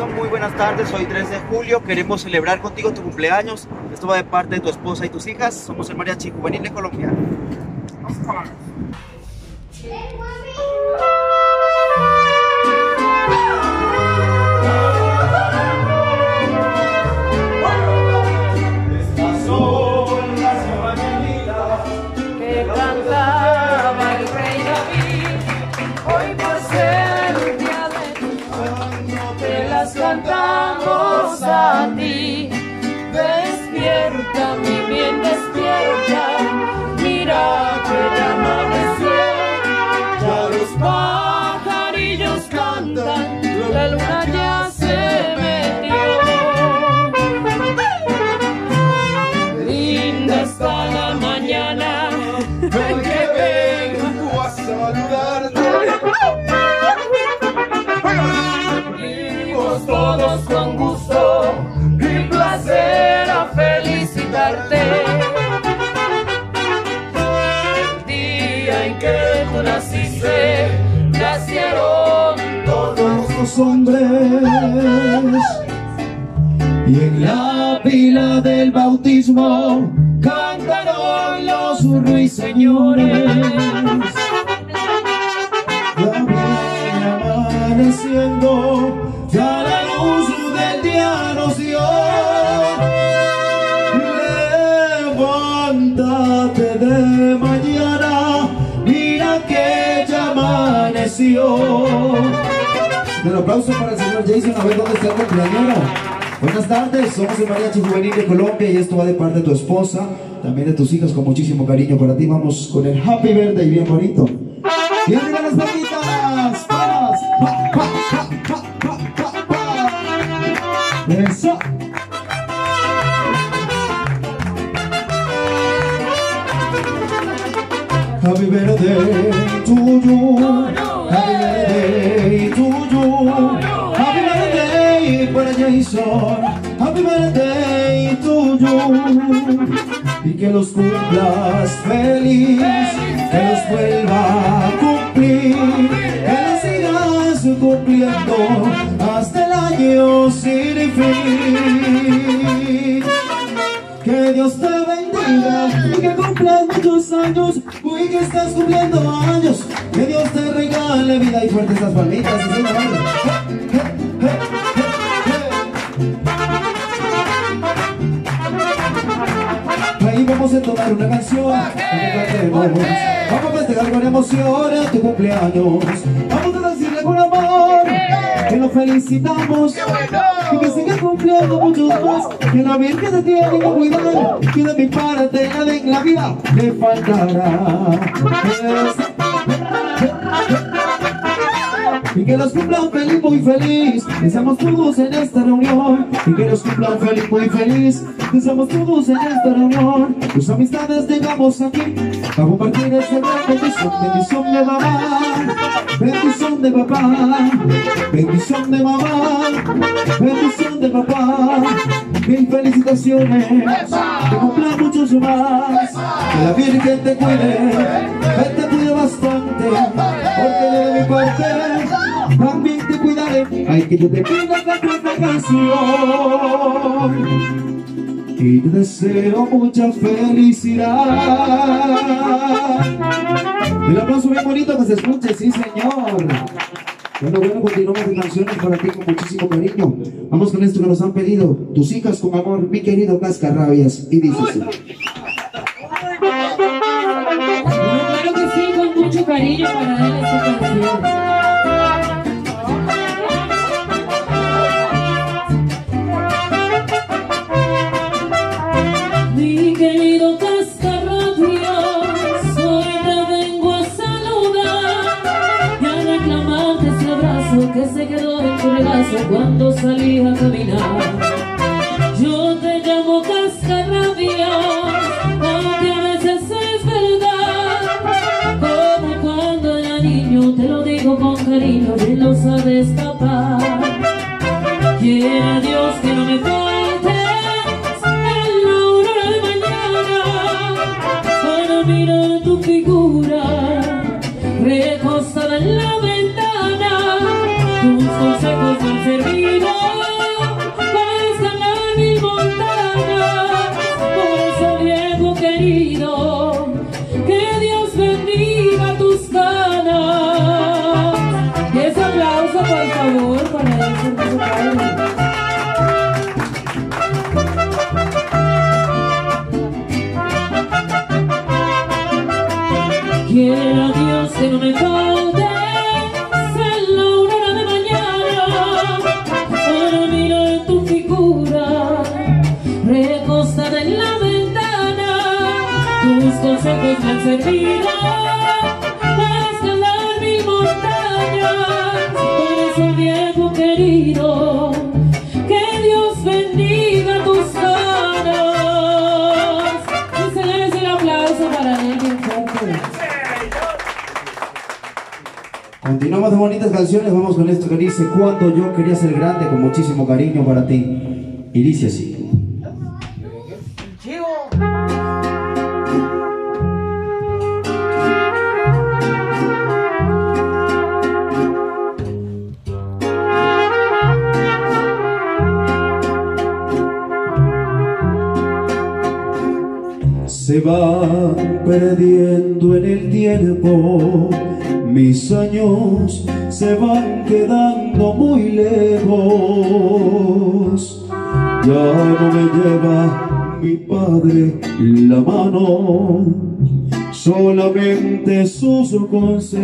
corazón, muy buenas tardes. Hoy 3 de julio queremos celebrar contigo tu cumpleaños. Esto va de parte de tu esposa y tus hijas. Somos el Mariachi Juvenil de Colombia. Cantamos a ti. Hombres y en la pila del bautismo cantaron los ruiseñores. Un aplauso para el señor Jason, a ver dónde está el cumpleañero. Buenas tardes, somos el Mariachi Juvenil de Colombia y esto va de parte de tu esposa, también de tus hijas con muchísimo cariño para ti. Vamos con el Happy Birthday bien bonito. ¡Y arriba las palmitas! ¡Paz! ¡Pa, pa, pa, pa, pa, pa, pa! ¡Eso! Happy birthday to you. To. Happy birthday para Jason. Happy birthday. Y que los cumplas feliz. Que los vuelva a cumplir. Que los sigas cumpliendo hasta el año sin fin. Que Dios te bendiga y que cumplas muchos años. Uy, que estás cumpliendo años. Vida y fuerte estas palmitas. sí, señor. Ahí vamos a entonar una canción. Vamos a festejar con emoción en tu cumpleaños. Vamos a decirle con amor que lo felicitamos y que siga cumpliendo muchos más. Que la Virgen te tiene que cuidar. Que de mi parte nada en la vida le faltará. Y que los cumplan feliz, muy feliz. Que seamos todos en esta reunión. Y que los cumplan feliz, muy feliz. Que seamos todos en esta reunión. Tus amistades tengamos aquí Para compartir esta gran bendición. Bendición de mamá Bendición de papá Bendición de mamá Bendición de papá. Mil felicitaciones. Que cumplan muchos más. Que la Virgen te cuide. Que te cuide bastante. Porque de mi parte también te cuidaré. Ay, que yo te pido cantar esta canción. Y te deseo mucha felicidad. El aplauso bien bonito que se escuche, sí, señor. Bueno, bueno, continuamos con canciones para ti con muchísimo cariño. Vamos con esto que nos han pedido tus hijas con amor, mi querido Cascarrabias. Y dice así. Claro que sí, con mucho cariño para darle esta canción. cuando salí a caminar. Yo te llamo cascarrabia, aunque a veces es verdad. Como cuando era niño, te lo digo con cariño, bien lo sabes papá. Quiera Dios que no me faltes en la aurora de mañana. Cuando miro consejos me han servido para escalar mil montañas. Por eso, viejo querido, que Dios bendiga tus manos. Y el aplauso para él. Continuamos de bonitas canciones, vamos con esto que dice Cuando yo quería ser grande con muchísimo cariño para ti. Y dice así. Se van perdiendo en el tiempo, mis años se van quedando muy lejos. Ya no me lleva mi padre la mano, solamente sus consejos.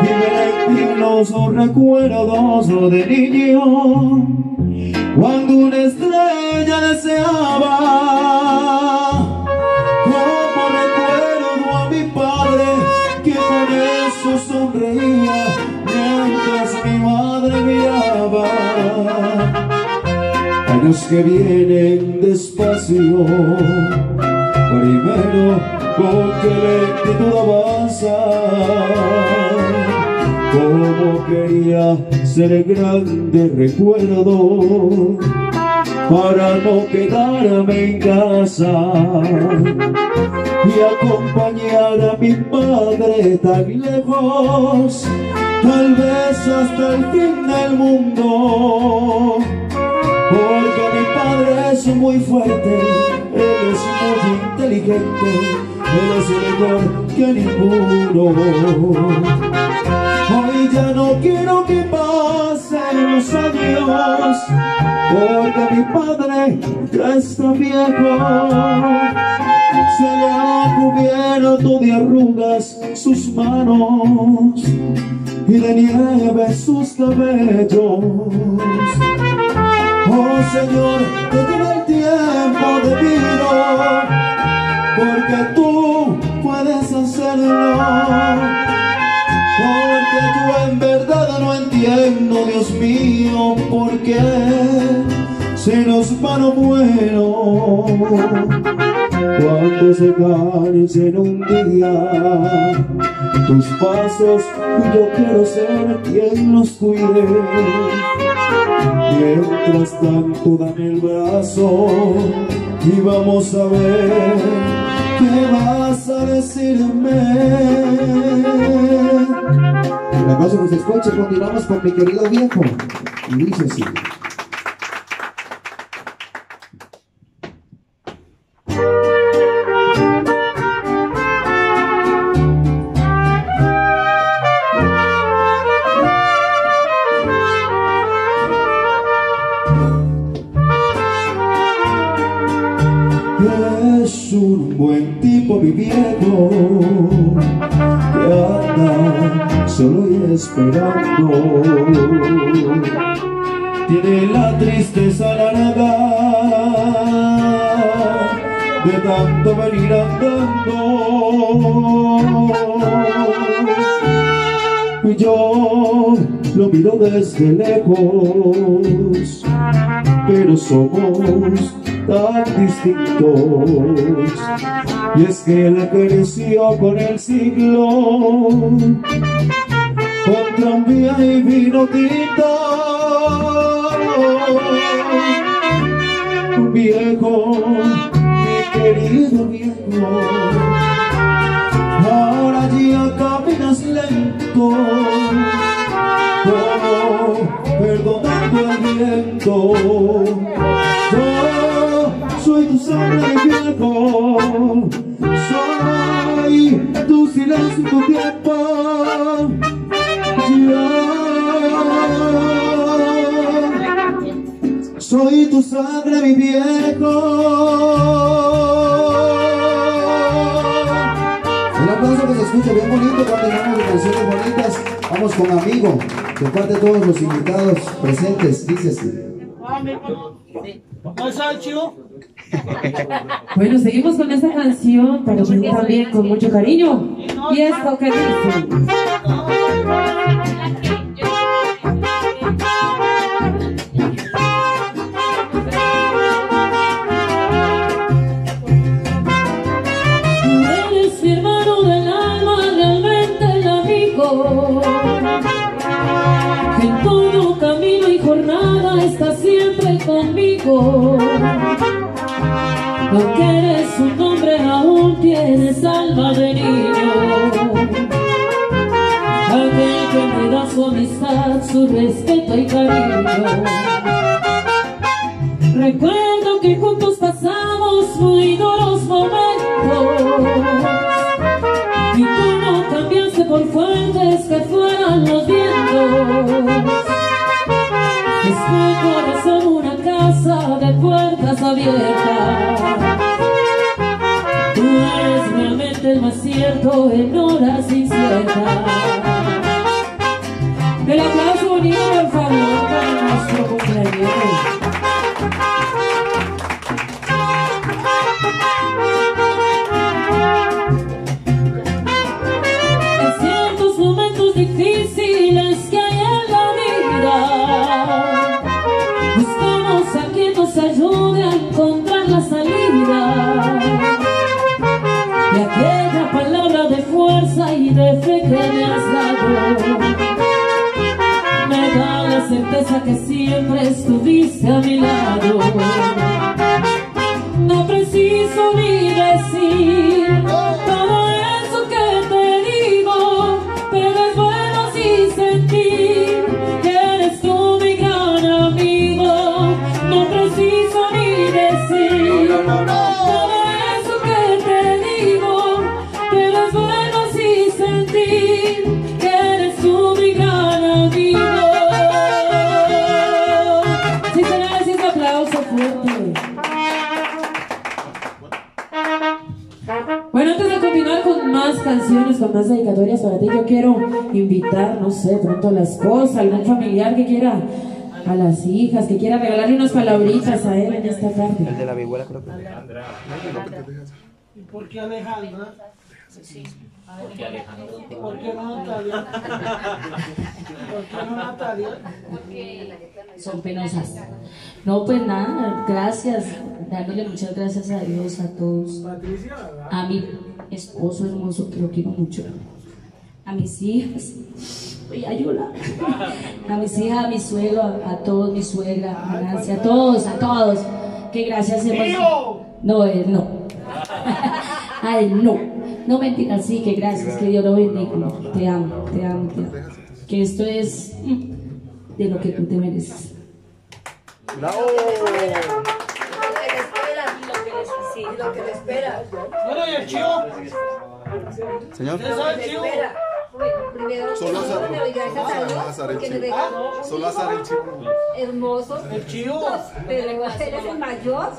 Viven en los recuerdos de niño, cuando una estrella deseaba como recuerdo a mi padre que por eso sonreía mientras mi madre miraba. Años que vienen despacio primero con qué lentitud avanza como quería ser grande recuerdo para no quedarme en casa y acompañar a mi padre tan lejos, tal vez hasta el fin del mundo, porque mi padre es muy fuerte, él es muy inteligente, él es mejor que ninguno. Ya no quiero que pasen los años Porque mi padre ya está viejo. Se le ha cubierto de arrugas sus manos Y de nieve sus cabellos. Oh Señor, detén el tiempo debido Porque tú puedes hacerlo Dios mío, por qué se nos va lo bueno cuando se cansen un día tus pasos yo quiero ser quien los cuide. Mientras tanto dame el brazo y vamos a ver qué vas a decirme el aplauso que se escuche, continuamos con mi querido viejo. Y dice así. Solo y esperando. Tiene la tristeza la nada de tanto venir andando. Y yo lo miro desde lejos pero somos tan distintos. Y es que él creció con el siglo con tranvía y vino tinto. Viejo mi querido viejo. Ahora ya caminas lento como perdonando el viento. Yo soy tu sangre viejo. Soy tu silencio y tu tiempo sangre mi viejo el aplauso que se escucha bien bonito continuamos de canciones bonitas vamos con amigo de parte de todos los invitados presentes dice así. Bueno, seguimos con esta canción, pero también con mucho cariño. Y esto que dice. Conmigo. Aunque eres un hombre, aún tienes alma de niño. Aquel que me da su amistad, su respeto y cariño. Recuerdo que juntos pasamos muy duros abiertas Tú eres realmente el más cierto en horas inciertas. El aplauso bonito, por favor, para nuestro cumpleaños que me has dado. Me da la certeza que siempre estuviste a mi lado. No preciso ni decir Bueno, antes de continuar con más canciones, con más dedicatorias para ti, yo quiero invitar, no sé, pronto a la esposa, algún familiar que quiera, a las hijas, que quiera regalarle unas palabritas a él en esta tarde. El de la vihuela creo que. ¿Y por qué Alejandra? ¿Por qué no Natalia? ¿Por qué no Natalia? son penosas. No, pues nada, gracias, dándole muchas gracias a Dios, a todos, a mi esposo hermoso, que lo quiero mucho, a mis hijas, voy a llorar, a mis hijas, a mi suegro, a, a todos, mi suegra, a Nancy, a todos, a todos, que gracias hemos... No, él no. A él no. No mentiras, sí, que gracias, que Dios lo bendiga. Te amo, te amo, te amo. Que esto es de lo que tú te mereces. lo que le espera. Bueno, y el chivo. Señor. ¿Usted sabe el chivo? Primero, Azar el porque me azar el chivo. hermoso. El chivo. Pero él es el mayor.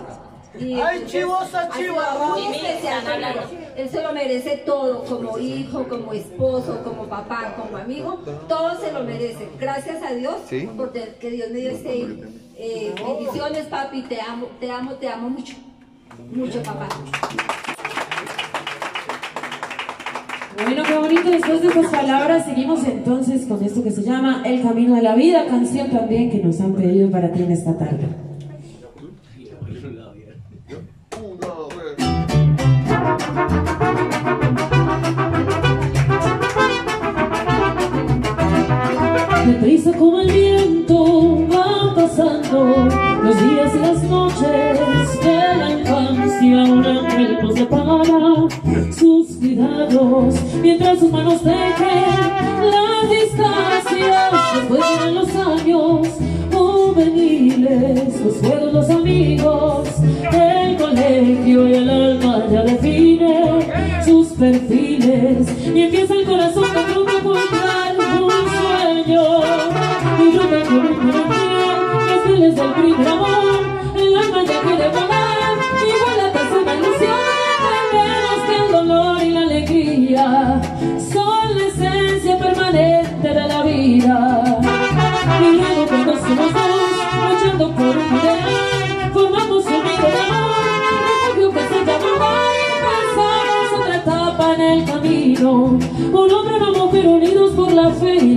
Y Ay, chivo, está ha sido chivo. muy especial para él. Él se lo merece todo, como hijo, como esposo, como papá, como amigo, todo se lo merece. Gracias a Dios, Sí. porque que Dios me dio este eh, bendiciones, papi, te amo, te amo, te amo mucho, mucho, papá. Bueno, qué bonito. Después de estas palabras, seguimos entonces con esto que se llama El Camino de la Vida, canción también que nos han pedido para ti en esta tarde. Sus cuidados mientras sus manos dejen las distancias. Después vienen los años juveniles, los juegos, los amigos, el colegio y el alma ya define sus perfiles y empieza el corazón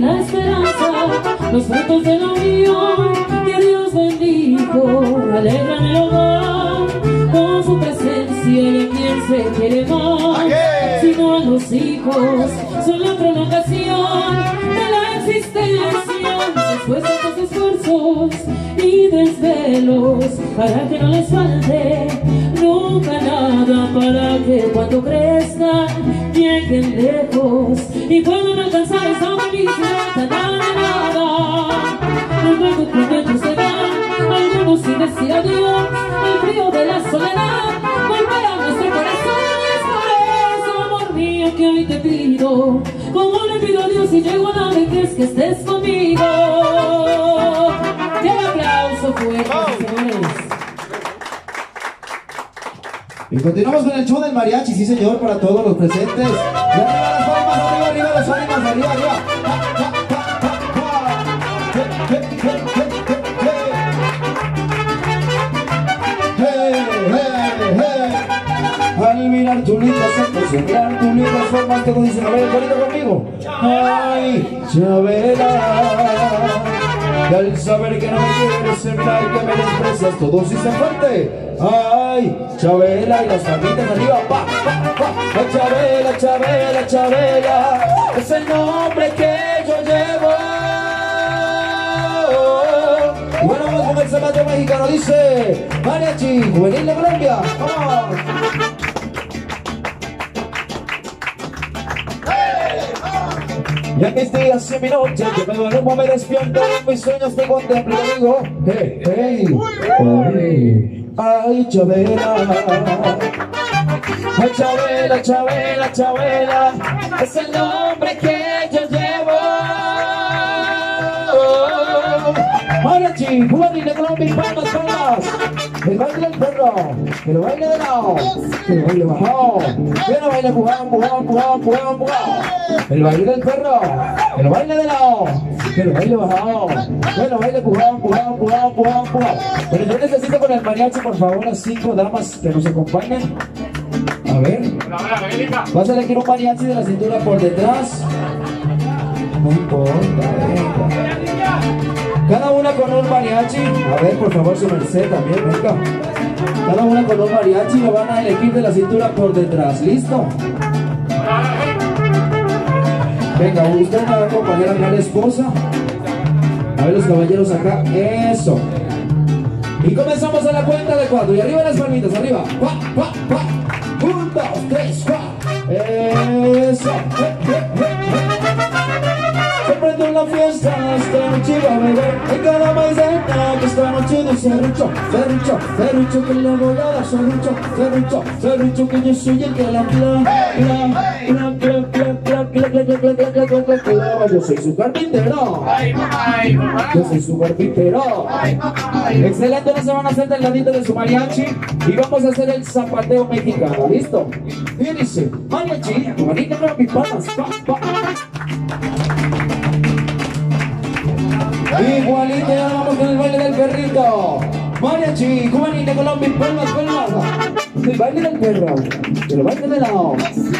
la esperanza. Los frutos de la unión que Dios bendijo alegran el hogar con su presencia y en quien se quiere más. Sino a los hijos son la prolongación de la existencia después de tus esfuerzos y desvelos para que no les falte nunca nada para que cuando crezcan lleguen lejos y puedan alcanzar esa felicidad tan anhelada luego que muchos se van algunos sin decir adiós. El frío de la soledad golpea nuestro corazón. Es por eso amor mío que hoy te pido como le pido a Dios y llego a la vejez que estés conmigo. Y el aplauso fuerte señores. Y continuamos con el show del mariachi, sí señor, para todos los presentes. Y arriba arriba. Al mirar tu linda acento, al mirar tu linda forma, todo dice, a ver, el conmigo. Ay, Chabela. Y al saber que no me quieres, mira y que me desprecias, todo sí se fuerte. Ay, Chabela y las palmitas arriba, pa, pa, pa. Chabela, Chabela, Chabela, es el nombre que yo llevo. Bueno, vamos con el zapato mexicano, dice Mariachi, juvenil de Colombia. Vamos. Y en mis días y mi noche yo me duermo, me despierto, en mis sueños te contemplo y digo, hey, hey, ay, ay, Chabela. Ay, Chabela, Chabela, Chabela, es el nombre que yo llevo. Mariachi, juvenil de Colombia, palmas, palmas. El baile del perro, que lo baile de lado, que lo baile bajado, que lo baile empujado, empujado, empujado, empujado, empujado. El baile del perro, que lo baile de lado, que lo baile bajado, que baile empujado, empujado, empujado, empujado, empujado. Pero yo necesito con el mariachi, por favor, las cinco damas que nos acompañen. A ver. Vas a elegir un mariachi de la cintura por detrás. No importa, venga. Cada una con un mariachi. A ver, por favor, su merced también, venga. Cada una con un mariachi lo van a elegir de la cintura por detrás. ¿Listo? Venga, usted me va a acompañar a la esposa. A ver los caballeros acá. Eso. Y comenzamos a la cuenta de cuatro. Y arriba las palmitas, arriba. Dos, tres, cuatro. Eso. Se prende una fiesta, esta noche va a beber En cada maicena, que esta noche de serrucho Serrucho, serrucho, que le voy a dar serrucho Serrucho, serrucho, que yo soy el que la cla, Yo soy su carpintero Yo soy su carpintero Excelente, no se van a hacer del ladito de su mariachi Y vamos a hacer el zapateo mexicano, ¿listo? Dice, mariachi, marica, no mis palmas, pa, pa Igualito, ya vamos con el baile del perrito. Mariachi, de Colombia, palmas, palmas. El baile del perro, que lo baile de lado,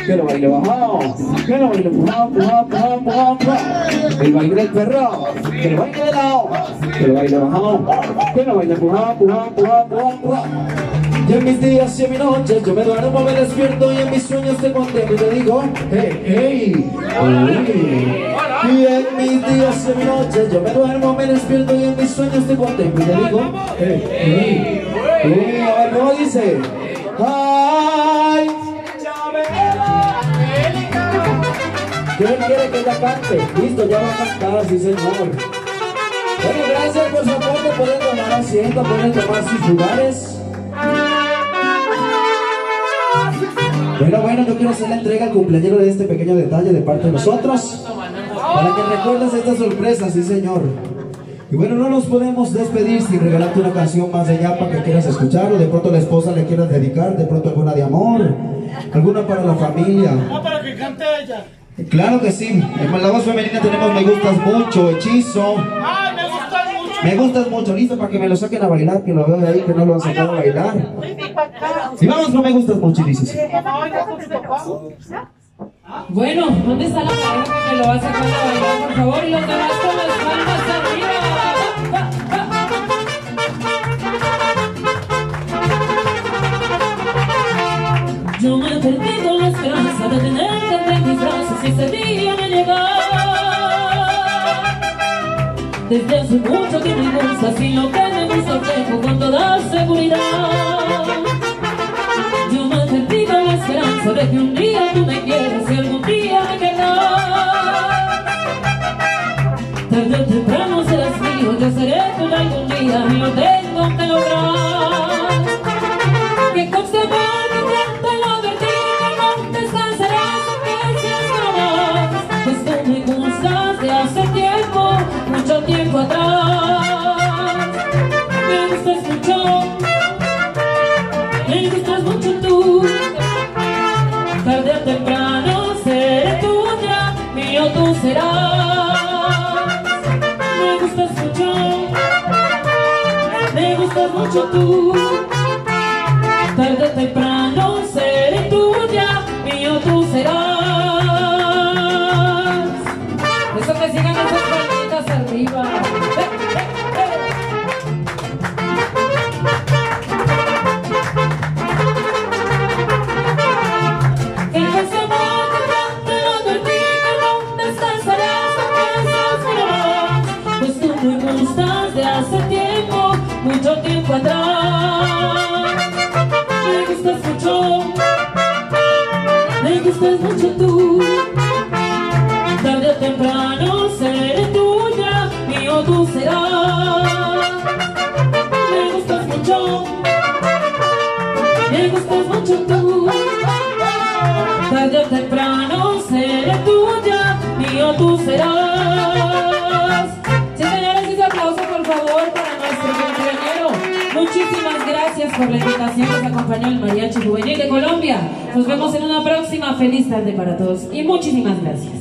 que lo baile bajado, que lo baile empujado, empujado, empujado, empujado, empujado. El baile del perro, que lo baile de lado, que lo baile bajado, que lo baile empujado, empujado, empujado, empujado, empujado. Y en mis días y en mi noche yo me duermo, me despierto y en mis sueños te contemplo y te digo, hey, hey, uy. Y en mis días y en mi noche yo me duermo, me despierto y en mis sueños te contemplo y te digo, hey, hey, uy. A ver, ¿cómo dice? Ay, ¿Quién quiere que ella cante? Listo, ya va a cantar, sí señor. Bueno, gracias por su apoyo, pueden tomar asiento, pueden tomar sus lugares. Bueno, bueno, yo quiero hacer la entrega al cumpleañero de este pequeño detalle de parte de nosotros. Para que recuerdes esta sorpresa, sí señor. Y bueno, no nos podemos despedir sin regalarte una canción más de Yapa que quieras escuchar o de pronto la esposa le quieras dedicar, de pronto alguna de amor, alguna para la familia. Ah, para que cante ella. Claro que sí, en la voz femenina tenemos Me Gustas Mucho, Hechizo. Ay, me gusta mucho. Me gustas mucho, listo para que me lo saquen a bailar, que lo veo de ahí que no lo han sacado a bailar. Para. Y vamos con Me Gustas Mucho, dices. Bueno, ¿dónde está la pareja que me lo va a sacar por favor? Los demás con las palmas arriba. Yo me perdí con la esperanza de tenerte entre mis brazos y ese día me llega. Desde hace mucho que me gustas y lo que me gusta tengo con toda seguridad. Que un día tú me quieras y algún día me querrás. Tarde o temprano serás mío, yo seré tuyo algún día y lo tengo que lograr. Que conste mal que te lo advertí, que no te descansarás aunque seas jamás. Pues tú me gustas de hace tiempo, mucho tiempo atrás. Gustas de hace tiempo, mucho tiempo atrás por la invitación. Nos acompañó el Mariachi Juvenil de Colombia. Nos vemos en una próxima. Feliz tarde para todos y muchísimas gracias.